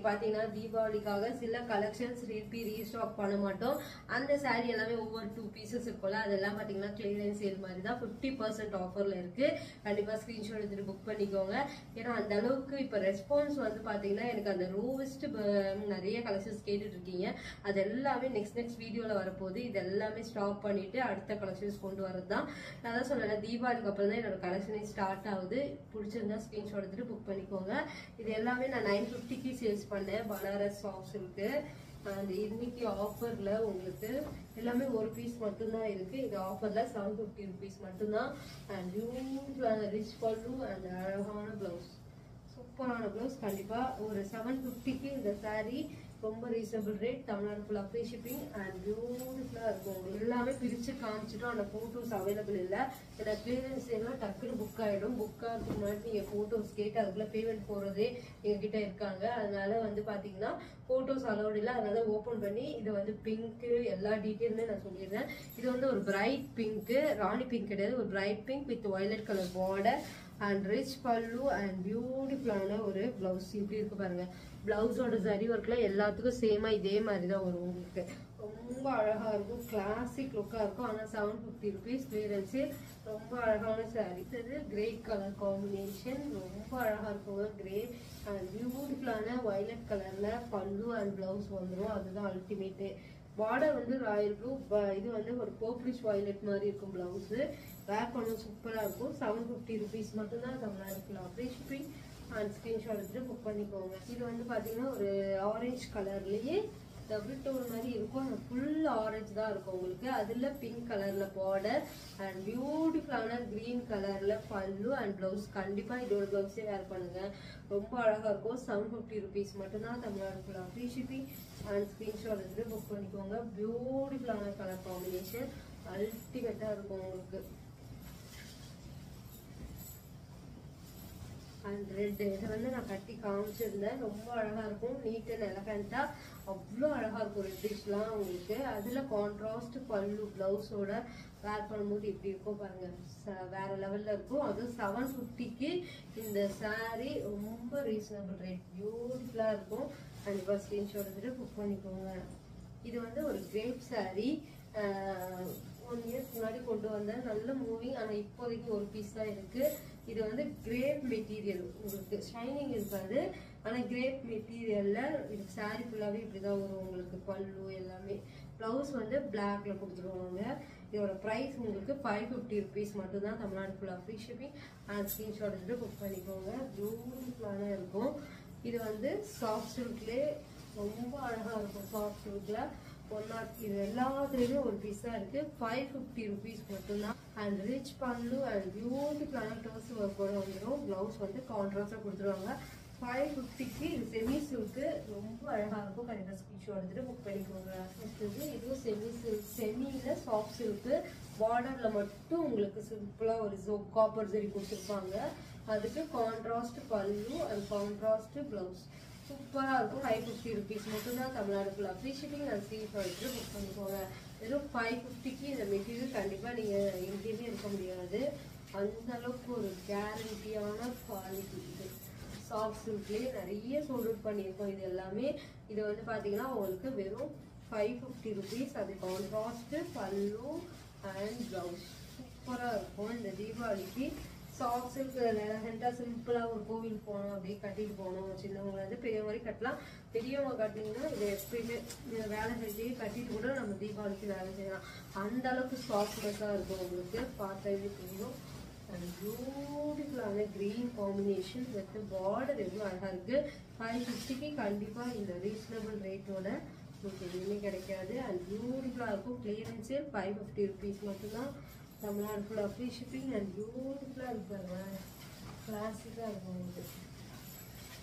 இன்னைக்கு பாத்தீங்கன்னா தீபாவளிக்காக சில கலெக்ஷன்ஸ் ரீபி ரீஸ்டாக் பண்ண மாட்டோம். அந்த saree எல்லாமே ஒவ்வொரு டூ பீசஸ் இருக்கும்ல அதெல்லாம் பாத்தீங்கன்னா கிளியரன்ஸ் சேல் மாதிரி தான் ஃபிஃப்டி பர்சன்ட் ஆஃபர்ல இருக்கு. கண்டிப்பா ஸ்கிரீன்ஷாட் எடுத்துட்டு புக் பண்ணிக்கோங்க. ஏன்னா அந்த அளவுக்கு இப்ப ரெஸ்பான்ஸ் வந்து பாத்தீங்கன்னா எனக்கு அந்த ரோவஸ்ட் நிறைய கலெக்ஷன்ஸ் கேட்டுட்டு இருக்கீங்க அது எல்லாமே நெக்ஸ்ட் நெக்ஸ்ட் வீடியோல வரப்போகுது. இது எல்லாமே ஸ்டாப் பண்ணிட்டு அடுத்த கலெக்ஷன்ஸ் கொண்டு வரது தான் நான் தான் சொன்னேன் தீபாவளிக்கு அப்புறம் தான் என்னோட கலெக்ஷனே ஸ்டார்ட் ஆகுது. பிடிச்சிருந்தா ஸ்கிரீன்ஷாட் எடுத்துட்டு புக் பண்ணிக்கோங்க. இது எல்லாமே நான் நைன் ஃபிஃப்டிக்கு சேல்ஸ் பண்ணேன் பனாரஸ் சாப்ஸ் இருக்கு. அண்ட் இன்னைக்கு ஆஃபர்ல உங்களுக்கு எல்லாமே ஒரு பீஸ் மட்டும்தான் இருக்கு. இது ஆஃபர்ல செவன் ஃபிஃப்டி ருபீஸ் மட்டும்தான். அண்ட் பியூட்டிஃபுல்லான ரிச் பல்லு அண்ட் அழகான பிளவுஸ் சூப்பரான ப்ளவுஸ் கண்டிப்பா ஒரு செவன் ஃபிஃப்டிக்கு இந்த சாரீ ரொம்ப ரீசனபிள் ரேட் தமிழ்நாடு ஃபுல்லாக ஃப்ரீ ஷிப்பிங் அண்ட் பியூட்டிஃபுல்லாக இருக்கும். உங்களுக்கு எல்லாமே பிரித்து காமிச்சிட்டோம். அந்த ஃபோட்டோஸ் அவைலபிள் இல்லை. ஏன்னா கிளியரன்ஸ் எல்லாம் டக்குன்னு புக் ஆகிடும் புக் ஆகிறதுக்கு முன்னாடி நீங்கள் ஃபோட்டோஸ் கேட்டு அதுக்குள்ளே பேமெண்ட் போடுறதே எங்ககிட்ட இருக்காங்க. அதனால வந்து பார்த்தீங்கன்னா ஃபோட்டோஸ் அலோடு இல்லை. அதனால ஓப்பன் பண்ணி இதை வந்து பிங்க்கு எல்லா டீட்டெயிலுமே நான் சொல்லிடுறேன். இது வந்து ஒரு பிரைட் பிங்க்கு ராணி பிங்க் கிடையாது. ஒரு bright pink with violet colour border and rich pallu and பியூட்டிஃபுல்லான ஒரு பிளவுஸ் இப்படி இருக்கு பாருங்க. பிளவுஸோட சரி ஒர்க்ல எல்லாத்துக்கும் சேமா இதே மாதிரி தான் வரும் உங்களுக்கு. ரொம்ப அழகா இருக்கும். கிளாசிக் லுக்காக இருக்கும். ஆனால் செவன் ஃபிஃப்டி ருபீஸ் கிளியரன்ஸு ரொம்ப அழகான சாரீ இது கிரே கலர் காம்பினேஷன் ரொம்ப அழகா இருக்கும். கிரே அண்ட் பியூட்டிஃபுல்லான வயலட் கலர்ல பல்லு அண்ட் பிளவுஸ் வந்துடும் அதுதான் அல்டிமேட்டு பார்டர் வந்து ராயல் ப்ளூ இது வந்து ஒரு பர்பிளிஷ் வாய்லெட் மாதிரி இருக்கும் பிளவுஸ் வேர் பண்ண சூப்பரா இருக்கும். செவன் ஃபிஃப்டி ருபீஸ் மட்டும்தான் தமிழ்நாடு இருக்கலாம். ஃப்ரீ ஷிப்பிங் அண்ட் ஸ்கிரீன்ஷாட் எடுத்துகிட்டு புக் பண்ணிக்கோங்க. இது வந்து பாத்தீங்கன்னா ஒரு ஆரஞ்சு கலர்லயே டபுள் டோன் மாதிரி இருக்கும். அந்த ஃபுல் ஆரஞ்சு தான் இருக்கும் உங்களுக்கு. அதில் பிங்க் கலரில் பார்டர் அண்ட் பியூட்டிஃபுல்லான க்ரீன் கலரில் பல்லு அண்ட் ப்ளவுஸ் கண்டிப்பாக இதோட ப்ளவுஸே வேர் பண்ணுங்கள் ரொம்ப அழகாக இருக்கும். செவன் ஃபிஃப்டி ருபீஸ் மட்டும்தான் தமிழ்நாடு ஃபுல்லாக ஃப்ரீ ஷிப்பிங் அண்ட் ஸ்க்ரீன்ஷாட் எடுத்துட்டு புக் பண்ணிக்கோங்க. பியூட்டிஃபுல்லான கலர் காம்பினேஷன் அல்டிமேட்டாக இருக்கும் உங்களுக்கு. அண்ட் ரெட் இதை வந்து நான் கட்டி காமிச்சிருந்தேன். ரொம்ப அழகாக இருக்கும். நீட் அண்ட் அவ்வளோ அழகாக இருக்கும். ரெட்டிஷ்லாம் உங்களுக்கு அதில் கான்ட்ராஸ்ட் பல்லு ப்ளவுஸோட வேர் பண்ணும்போது இப்படி இருக்கும் பாருங்கள் ச- லெவலில் இருக்கும். அதுவும் செவன் ஃபிஃப்டிக்கு இந்த சாரீ ரொம்ப ரீசனபிள் ரேட் பியூட்டிஃபுல்லாக இருக்கும். அண்ட் ஸ்க்ரீன்ஷாட் ஸ்கிரீன்ஷாட் எடுத்துட்டு புக் பண்ணிக்கோங்க. இது வந்து ஒரு கிரேப் சாரீ ஒன் இயர்ஸ் முன்னாடி கொண்டு வந்தேன். நல்ல மூவிங் ஆனால் இப்போதைக்கு ஒரு பீஸ் தான் இருக்குது இது வந்து கிரேப் மெட்டீரியல் உங்களுக்கு ஷைனிங் இருக்காது. ஆனால் கிரேப் மெட்டீரியலில் இது ஃபுல்லாகவே இப்படி தான் வரும் உங்களுக்கு பல்லு எல்லாமே. ப்ளவுஸ் வந்து பிளாக்ல கொடுத்துருவாங்க. இதோட ப்ரைஸ் உங்களுக்கு ஃபைவ் ஃபிஃப்டி ருபீஸ் மட்டும்தான் தமிழ்நாடு ஃபுல்லாக ஃப்ரீ ஷிப்பிங் அண்ட் ஸ்க்ரீன்ஷாட் எடுத்து புக் பண்ணிக்கோங்க. பியூட்டிஃபுல்லான இருக்கும். இது வந்து சாஃப்ட் சில்க்லே ரொம்ப அழகாக இருக்கும் சாஃப்ட் சில்க்ல ஒன் நாட் இது எல்லாத்துலேயுமே ஒரு பீஸ் தான் இருக்குது ஃபைவ் ஃபிஃப்டி ருபீஸ் மட்டும்தான். அண்ட் ரிச் பல்லு அண்ட் பியூட்டிஃபுல்லான டோஸ் ஒர்க்கோட வந்துடும் ப்ளவுஸ் வந்து கான்ட்ராஸ்டாக கொடுத்துருவாங்க. ஃபைவ் ஃபிஃப்டிக்கு இது செமி சில்க்கு ரொம்ப அழகாக இருக்கும். கண்டிப்பாக ஸ்கிரீன்ஷாட் எடுத்துகிட்டு புக் பண்ணிக்கோங்க. அடுத்தது இதுவும் செமி சில்க் செமியில் சாஃப்ட் சில்க்கு பார்டரில் மட்டும் உங்களுக்கு சிம்பிளாக ஒரு காப்பர் ஜெரி கொடுத்துருப்பாங்க. அதுக்கு கான்ட்ராஸ்ட் பல்லு அண்ட் கான்ட்ராஸ்ட் ப்ளவுஸ் சூப்பராக இருக்கும். ஃபைவ் ஃபிஃப்டி ருபீஸ் மட்டும்தான் தமிழ்நாடு ஃபுல்லாக ஃப்ரீ ஷிப்பிங் அண்ட் சீ எடுத்து புக் பண்ணிக்கோங்க. வெறும் ஃபைவ் ஃபிஃப்டிக்கு இந்த மெட்டீரியல் கண்டிப்பாக நீங்கள் எங்கேயுமே இருக்க முடியாது. அந்த அளவுக்கு ஒரு கேரண்டியான குவாலிட்டி இது. சாஃப்ட் சில்க்லேயே நிறைய சோல்ட் பண்ணியிருக்கோம். இது எல்லாமே இது வந்து பார்த்தீங்கன்னா உங்களுக்கு வெறும் ஃபைவ் ஃபிஃப்டி ருபீஸ் அது கான்ட்ராஸ்ட்டு பல்லு அண்ட் ப்ளவுஸ் சூப்பராக இருக்கும் இந்த தீபாவளிக்கு. சாஃப்ட் சில்க் லெஹண்டா சிம்பிளாக ஒரு கோவில் போகணும் அப்படியே கட்டிட்டு போகணும். சின்னவங்க வந்து பெரியவங்க கட்டலாம். பெரியவங்க கட்டினீங்கன்னா இது எப்பயுமே வேலை செஞ்சு கட்டிட்டு கூட நம்ம தீபாவளிக்கு வேலை செய்யலாம். அந்த அளவுக்கு சாஃப்ட்னஸாக இருக்கும் உங்களுக்கு. பார்த்தாவே தெரியும். பியூட்டிஃபுல்லான க்ரீன் காம்பினேஷன் வித் பார்டர் எவ்வளோ அழகாக இருக்கு. ஃபைவ் ஃபிஃப்டிக்கு கண்டிப்பாக இந்த ரீசனபிள் ரேட்டோட உங்களுக்கு எதுவுமே கிடைக்காது. அண்ட் பியூட்டிஃபுல்லாக இருக்கும். கிளியரன்ஸே ஃபைவ் ஃபிஃப்டி ருபீஸ் மட்டும்தான். தமிழ்நாடு ஃபுல்லாக ஃப்ரீ ஷிப்பிங் அண்ட் பியூட்டிஃபுல்லாக இருப்பாங்க கிளாசிக்காக இருக்கும் உங்களுக்கு.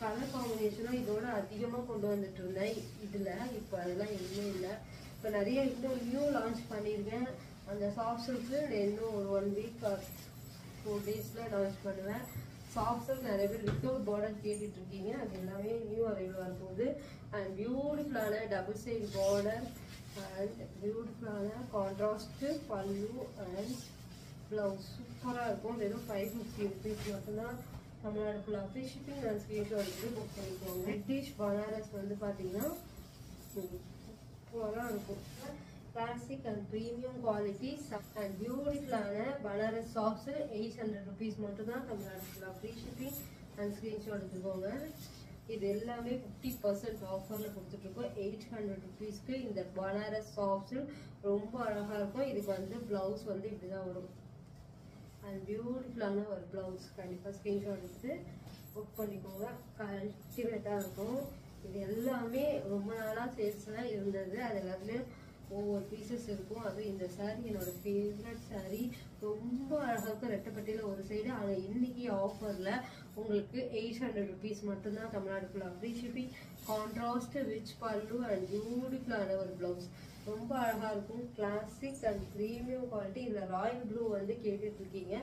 கலர் காம்பினேஷனும் இதோட அதிகமாக கொண்டு வந்துட்டு இருந்தேன். இதில் இப்போ அதெல்லாம் எதுவுமே இல்லை. இப்போ நிறைய இன்னும் நியூ லான்ச் பண்ணியிருக்கேன். அந்த சாஃப்ட் சில்க்கு இன்னும் ஒரு ஒன் வீக் ஃபோர் டேஸில் லான்ச் பண்ணுவேன். சாஃப்ட் நிறைய பேர் வித்தவுட் பார்டர் கேட்டுட்ருக்கீங்க அது எல்லாமே நியூ அரைவல் வரும்போது அண்ட் பியூட்டிஃபுல்லான டபுள் சைடு பார்டர் அண்ட் பியூட்டிஃபுல்லான கான்ட்ராஸ்ட்டு பல்லு அண்ட் ப்ளவுஸ் சூப்பராக இருக்கும். வெறும் ஃபைவ் ஃபிஃப்டி ருபீஸ் மட்டும்தான் தமிழ்நாடு ஃபுல்லாக ஃப்ரீ ஷிப்பிங் நான் ஸ்க்ரீன்ஷாட் எடுத்து புக் பண்ணிக்கோங்க. பிரிட்டிஷ் பனாரஸ் வந்து பார்த்தீங்கன்னா சூப்பராக இருக்கும். Classic and premium quality and பியூட்டிஃபுல்லான பனாரஸ் சாஃப்ட்ஸு எயிட் ஹண்ட்ரட் ருபீஸ் மட்டும் தான் தமிழ்நாடு ஃபுல்லாக ஃப்ரீ ஷிப்பிங் அண்ட் ஸ்க்ரீன்ஷாட் எடுத்துக்கோங்க. இது எல்லாமே ஃபிஃப்டி பர்சன்ட் ஆஃபரில் கொடுத்துட்ருக்கோம். எயிட் ஹண்ட்ரட் ருபீஸ்க்கு இந்த பனாரஸ் சாஃப்ட்ஸு ரொம்ப அழகாக இருக்கும். இதுக்கு வந்து ப்ளவுஸ் வந்து இப்படி தான் வரும் அண்ட் பியூட்டிஃபுல்லான ஒரு ப்ளவுஸ் கண்டிப்பாக ஸ்க்ரீன்ஷாட் எடுத்து புக் பண்ணிக்கோங்க. அல்டிமேட்டாக இருக்கும். இது எல்லாமே ரொம்ப நாளாக சேல்ஸ்லாம் இருந்தது. அது எல்லாத்துலேயும் ஒவ்வொரு பீசஸ் இருக்கும். அதுவும் இந்த saree என்னோட ஃபேவரட் saree. ரொம்ப அழகாக இருக்கும். ரெட்டப்பட்டியில் ஒரு சைடு ஆனால் இன்றைக்கி ஆஃபரில் உங்களுக்கு எயிட் ஹண்ட்ரட் ருபீஸ் மட்டும்தான் தமிழ்நாடு ஃபுல்லாக free shipping contrast which pallu and பியூட்டிஃபுல்லான ஒரு ப்ளவுஸ் ரொம்ப அழகாக இருக்கும். கிளாசிக் அண்ட் ப்ரீமியம் குவாலிட்டி இதில் ராயல் ப்ளூ வந்து கேட்டுட்ருக்கீங்க.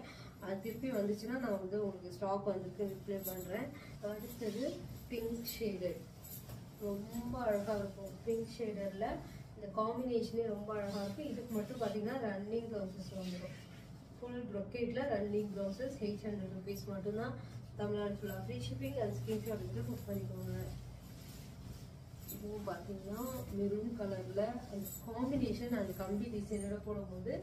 அது திருப்பி வந்துச்சுன்னா நான் வந்து உங்களுக்கு ஸ்டாக் வந்துருக்கு ரிப்ளை பண்ணுறேன் அடுத்தது பிங்க் ஷேடு ரொம்ப அழகாக இருக்கும். பிங்க் ஷேடரில் இந்த காம்பினேஷனே ரொம்ப அழகாக இருக்கும் இதுக்கு மட்டும் பார்த்தீங்கன்னா ரன்னிங் ப்ளவுசஸ் வந்துடும் full ப்ரொக்கேட்டில் running blouses eight hundred rupees மட்டும்தான். தமிழ்நாடு ஃபுல்லாக ஃப்ரீ ஷிப்பிங் அண்ட் ஸ்க்ரீன்ஷாட் எடுத்து புக் பண்ணிக்கோங்க. இதுவும் பார்த்தீங்கன்னா மெரூன் கலரில் அந்த காம்பினேஷன் அந்த கம்பி டிசைனோட போடும்போது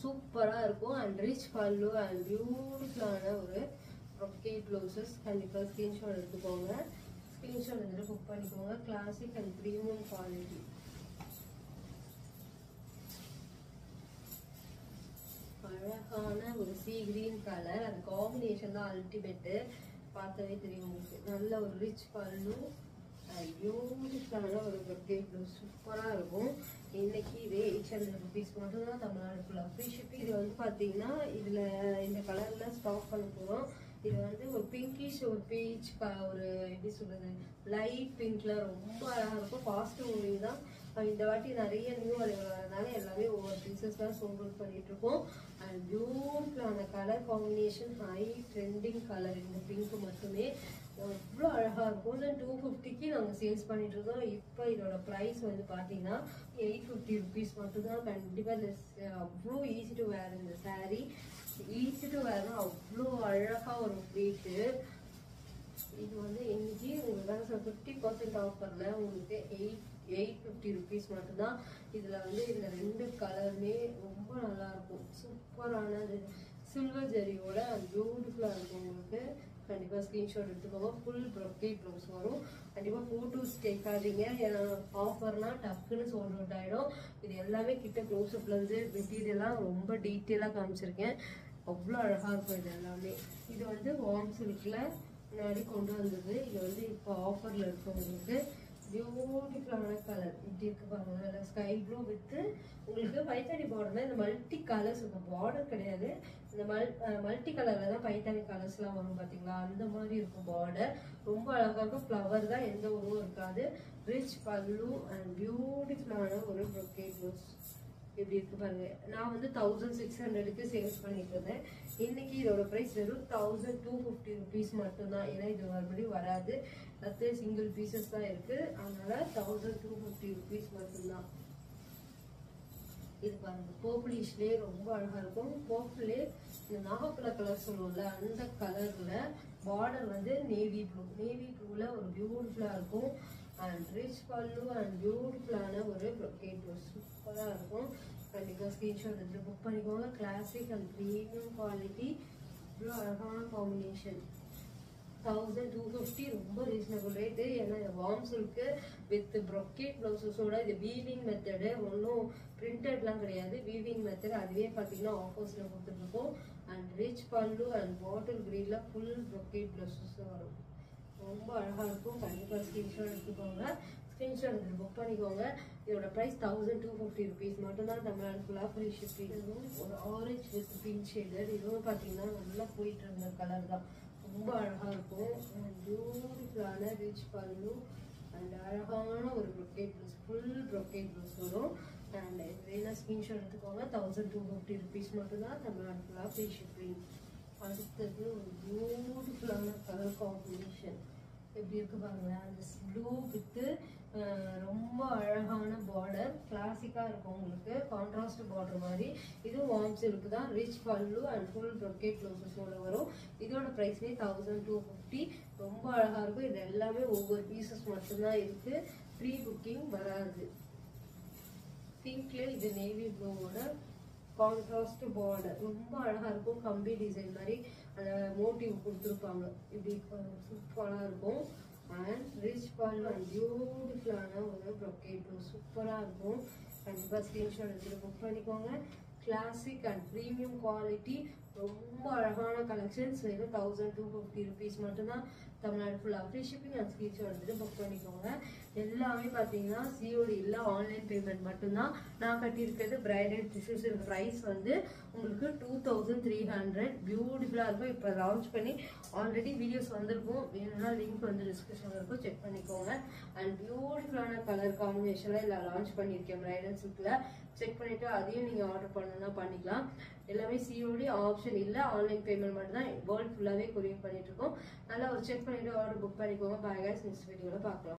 சூப்பராக இருக்கும். அண்ட் ரிச் பல்லு அண்ட் பியூட்டிஃபுல்லான ஒரு ப்ரொக்கேட் ப்ளவுசஸ் கண்டிப்பாக ஸ்க்ரீன்ஷாட் எடுத்துக்கோங்க. ஸ்க்ரீன்ஷாட் வந்துட்டு புக் பண்ணிக்கோங்க. கிளாசிக் அண்ட் ப்ரீமியம் குவாலிட்டி அழகான ஒரு சீ கிரீன் கலர் அந்த காம்பினேஷன் தான் அல்டிமேட்டு பார்க்கவே தெரியும் உங்களுக்கு. நல்ல ஒரு ரிச் பல்லு. பியூட்டிஃபுல்லான ஒரு பர்த்டே ப்ளூ சூப்பராக இருக்கும். இன்னைக்கு இதே எயிட் ஹண்ட்ரட் ருபீஸ் மட்டும்தான் தமிழ்நாடு ஃபுல்லாக ஃப்ரீ ஷிப்பிங் இது வந்து பார்த்தீங்கன்னா இதில் இந்த கலரில் ஸ்டாக் பண்ண போகிறோம் இது வந்து ஒரு பிங்கிஷ் ஒரு பீச் ஒரு எப்படி சொல்கிறது லைட் பிங்க்லாம் ரொம்ப அழகாக இருக்கும். ஃபாஸ்ட் மூவிங் தான். இந்த வாட்டி நிறைய நியூ வரதுனால எல்லாமே ஒவ்வொரு பீசஸ் தான் சோல்ட் பண்ணிட்டு இருக்கோம் அண்ட் பியூட்டிஃபுல்லான colour combination high trending colour இந்த பிங்க் மட்டுமே. எவ்வளோ அழகாக இருக்கும். தென் டூ ஃபிஃப்டிக்கு நாங்கள் சேல்ஸ் பண்ணிட்டு இருக்கோம் இப்போ இதோட ப்ரைஸ் வந்து பார்த்தீங்கன்னா எயிட் ஃபிஃப்டி ருபீஸ் மட்டும்தான். கண்டிப்பாக இந்த அவ்வளோ ஈஸி டு வேர் இந்த சாரீ ஈஸி டு வேர்னா அவ்வளோ அழகாக ஒரு வெயிட்டு இது வந்து இன்னைக்கு உங்களுக்கு ஃபிஃப்டி பர்சன்ட் ஆஃபரில் உங்களுக்கு எயிட் எயிட் ஃபிஃப்டி ருபீஸ் மட்டும்தான். இதில் வந்து இந்த ரெண்டு கலருமே ரொம்ப நல்லாயிருக்கும் சூப்பரான சில்வர் ஜெரியோட பியூட்டிஃபுல்லாக இருக்கும் உங்களுக்கு. கண்டிப்பாக ஸ்க்ரீன்ஷாட் எடுத்துக்கோங்க. ஃபுல் ப்ரொக்கேட் ப்ளவுஸ் வரும். கண்டிப்பாக ஃபோட்டோஸ் கேட்காதீங்க. ஏன்னா ஆஃபர்னால் டக்குன்னு சோல்ட் அவுட் ஆகிடும் இது எல்லாமே கிட்ட க்ளோஸ்அப்லேருந்து மெட்டீரியலாக ரொம்ப டீட்டெயிலாக காமிச்சிருக்கேன். அவ்வளோ அழகாக இருக்கும் இது எல்லாமே. இது வந்து வார்ம் சில்கில் முன்னாடி கொண்டு வந்தது. இது வந்து இப்போ ஆஃபரில் இருக்கவங்களுக்கு பியூட்டிஃபுல்லான கலர் இப்படி இருக்கு பாருங்க. ஸ்கை ப்ளூ வித்து உங்களுக்கு பைத்தானி பார்டர்ல இந்த மல்டி கலர்ஸ் இருக்கும் பார்டர் கிடையாது. இந்த மல் மல்டி கலரில் தான் பைத்தானி கலர்ஸ்லாம் வரும் பார்த்தீங்களா அந்த மாதிரி இருக்கும் பார்டர் ரொம்ப அழகாக இருக்கும். ஃப்ளவர் தான் எந்த ஒரு இருக்காது. ரிச் பல்லு அண்ட் பியூட்டிஃபுல்லான ஒரு ப்ரொக்கேட் ப்ளவுஸ் இப்படி இருக்கு பாருங்க. நான் வந்து தௌசண்ட் சிக்ஸ் ஹண்ட்ரடுக்கு சேல்ஸ் பண்ணிட்டு இருந்தேன். இன்னைக்கு இதோட ப்ரைஸ் வெறும் தௌசண்ட் டூ ஃபிஃப்டி ருபீஸ் மட்டும்தான். ஏன்னா இது மறுபடியும் வராது. அது சிங்கிள் பீசஸ் தான் இருக்குது அதனால் தௌசண்ட் டூ ஃபிஃப்டி ருபீஸ் மட்டும்தான். இது பாருங்க பர்பிளிஷ்லேயே ரொம்ப அழகாக இருக்கும். பர்பிளே இந்த நாகப்பழ கலர் சொல்லுவோம்ல அந்த கலரில் பார்டர் வந்து நேவி ப்ளூ நேவி ப்ளூவில் ஒரு பியூட்டிஃபுல்லாக இருக்கும். அண்ட் ரிச் பல்லு அண்ட் பியூட்டிஃபுல்லான ஒரு ப்ரொக்கேட் சூப்பராக இருக்கும். கண்டிப்பாக ஸ்க்ரீன்ஷாட் எடுத்து புக் பண்ணிக்கோங்க கிளாசிக் அண்ட் ப்ரீமியம் குவாலிட்டி இவ்வளோ அழகான காம்பினேஷன் தௌசண்ட் டூ ஃபிஃப்டி ரொம்ப ரீசனபிள் ரேட்டு ஏன்னா இது வார்ம் சில்க்கு வித் ப்ரொக்கேட் ப்ளவுசஸோட இது வீவிங் மெத்தடு ஒன்றும் பிரிண்டட்லாம் கிடையாது. வீவிங் மெத்தட் அதுவே பார்த்தீங்கன்னா ஆஃபர்ஸில் கொடுத்துட்ருக்கோம் and rich pallu and bottle க்ரீனில் ஃபுல் ப்ரொக்கேட் ப்ளவுசஸ் வரும். ரொம்ப அழகாக இருக்கும். கண்டிப்பாக ஸ்க்ரீன்ஷாட் எடுத்துக்கோங்க. ஸ்க்ரீன்ஷாட் எடுத்து புக் பண்ணிக்கோங்க. இதோட price thousand two fifty rupees மட்டும்தான் தமிழ்நாடு ஃபுல்லாக ஃப்ரீ ஷிப்பிங் இதுவும் ஒரு ஆரஞ்ச் வித் பிங்க் ஷேடர் இதுவும் பார்த்தீங்கன்னா நல்லா போயிட்டு இருந்த கலர் தான். ரொம்ப அழகாக இருக்கும். பியூட்டிஃபுல்லான ரிச் பல்லு அண்ட் அழகான ஒரு brocade blouse full brocade blouse வரும். அண்ட் வேணா ஸ்க்ரீன்ஷாட் எடுத்துக்கோங்க. தௌசண்ட் டூ ஃபிஃப்டி ருபீஸ் மட்டும்தான் தமிழ்நாடு ஃபுல்லாக ஃப்ரீ ஷிப்பிங் அடுத்தது ஒரு பியூட்டிஃபுல்லான கலர் காம்பினேஷன் எப்படி இருக்கு பாருங்களேன் அந்த ப்ளூ வித்து ரொம்ப அழகான பார்டர் கிளாசிக்காக இருக்கும் உங்களுக்கு கான்ட்ராஸ்ட் பார்டர் மாதிரி. இது வார்ம் சில்க் தான் rich pallu and full brocade ப்ளவுசஸோட வரும். இதோட ப்ரைஸ்லேயே தௌசண்ட் டூ ஃபிஃப்டி ரொம்ப அழகாக இருக்கும். இது எல்லாமே ஒவ்வொரு பீசஸ் மட்டும்தான் இருக்குது ப்ரீ புக்கிங் வராது. பிங்க்ல இது நேவி ப்ளூவோட கான்ட்ராஸ்ட் பார்டர் ரொம்ப அழகாக இருக்கும். கம்பி டிசைன் மாதிரி. அந்த மோட்டிவ் கொடுத்துருப்பாங்க. இப்படி சூப்பராக இருக்கும். அண்ட் ரிச் பால் பியூட்டிஃபுல்லான ஒரு ப்ரொக்கேட் சூப்பராக இருக்கும். கண்டிப்பாக ஸ்க்ரீன்ஷாட் எடுத்துகிட்டு புக் பண்ணிக்கோங்க. கிளாசிக் அண்ட் ப்ரீமியம் குவாலிட்டி ரொம்ப அழகான கலெக்ஷன்ஸ் வெறும் தௌசண்ட் டூ ஃபிஃப்டி ருபீஸ் மட்டும்தான் தமிழ்நாடு ஃபுல்லாக ஃப்ரீ ஷிப்பிங் அண்ட் ஸ்க்ரீன்ஷாட் வந்துட்டு புக் பண்ணிக்கோங்க. எல்லாமே பார்த்தீங்கன்னா சிஓடி இல்லை ஆன்லைன் பேமெண்ட் மட்டும்தான். நான் கட்டியிருக்கிறது பிரைடல் டிஷ்யூஸ் ப்ரைஸ் வந்து உங்களுக்கு டூ தௌசண்ட் த்ரீ ஹண்ட்ரட் பியூட்டிஃபுல்லாக இருக்கும். இப்போ லான்ச் பண்ணி ஆல்ரெடி வீடியோஸ் வந்திருக்கும். வேணும்னா லிங்க் வந்து டிஸ்கிரிப்ஷனில் இருக்கும். செக் பண்ணிக்கோங்க. அண்ட் பியூட்டிஃபுல்லான கலர் காம்பினேஷனில் இல்லை லான்ச் பண்ணியிருக்கேன். பிரைடல் சில்கில் செக் பண்ணிவிட்டு அதையும் நீங்கள் ஆர்டர் பண்ணணும்னா பண்ணிக்கலாம். எல்லாமே சிஓடி ஆப்ஷன் இல்லை ஆன்லைன் பேமெண்ட் மட்டும் தான் வேர்ல்ட் ஃபுல்லாகவே கொரியர் பண்ணிட்டு இருக்கோம். நல்லா ஒரு செக் பண்ணிட்டு ஆர்டர் புக் பண்ணிக்கோங்க. பாய் guys நெக்ஸ்ட் வீடியோவில் பார்க்கலாம்.